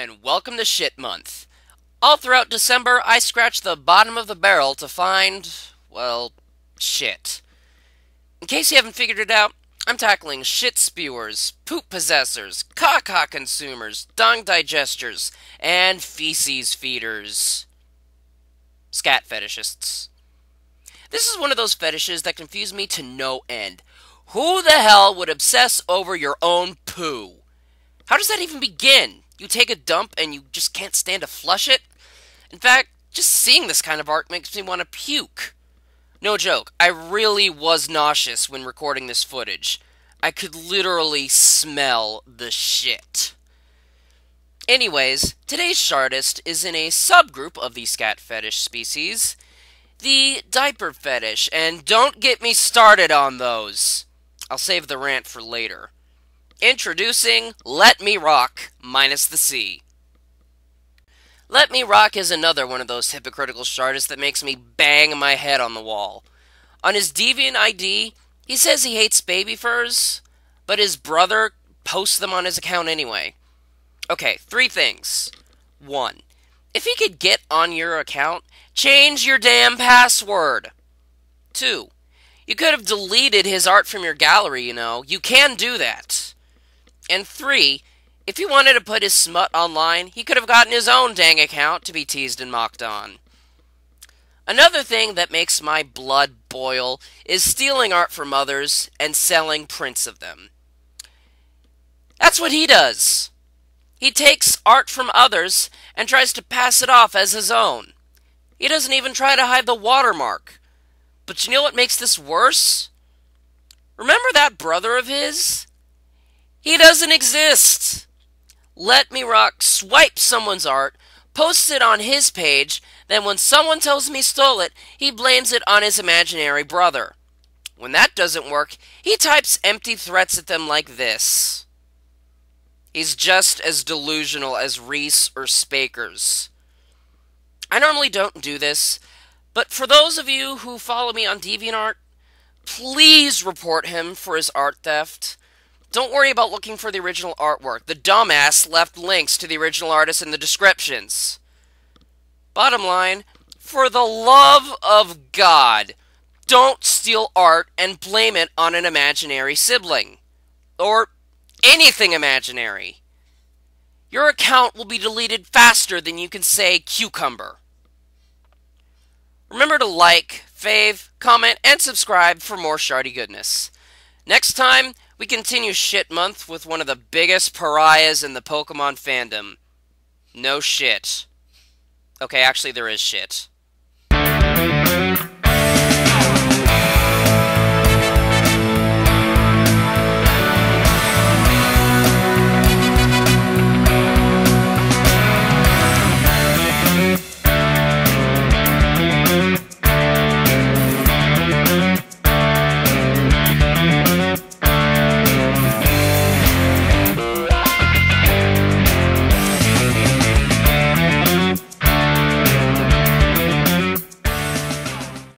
and welcome to Shit Month. All throughout December, I scratch the bottom of the barrel to find, well, shit. In case you haven't figured it out, I'm tackling shit spewers, poop possessors, caca consumers, dung digesters, and feces feeders. Scat fetishists. This is one of those fetishes that confuse me to no end. Who the hell would obsess over your own poo? How does that even begin? You take a dump and you just can't stand to flush it? In fact, just seeing this kind of art makes me want to puke. No joke, I really was nauseous when recording this footage. I could literally smell the shit. Anyways, today's Shartist is in a subgroup of the scat fetish species, the diaper fetish, and don't get me started on those. I'll save the rant for later. Introducing Let Me Rock, minus the C. Let Me Rock is another one of those hypocritical shartists that makes me bang my head on the wall. On his Deviant ID, he says he hates baby furs, but his brother posts them on his account anyway. Okay, three things. One, if he could get on your account, change your damn password. Two, you could have deleted his art from your gallery, you know. You can do that. And three, if he wanted to put his smut online, he could have gotten his own dang account to be teased and mocked on. Another thing that makes my blood boil is stealing art from others and selling prints of them. That's what he does. He takes art from others and tries to pass it off as his own. He doesn't even try to hide the watermark. But you know what makes this worse? Remember that brother of his? He doesn't exist. Let Me Rock swipe someone's art, posts it on his page, then when someone tells him he stole it, he blames it on his imaginary brother. When that doesn't work, he types empty threats at them like this. He's just as delusional as Reese or Spakers. I normally don't do this, but for those of you who follow me on DeviantArt, please report him for his art theft. Don't worry about looking for the original artwork. The dumbass left links to the original artist in the descriptions. Bottom line, for the love of God, don't steal art and blame it on an imaginary sibling. Or anything imaginary. Your account will be deleted faster than you can say cucumber. Remember to like, fave, comment, and subscribe for more shardy goodness. Next time, we continue shit month with one of the biggest pariahs in the Pokemon fandom. No shit. Okay, actually, there is shit.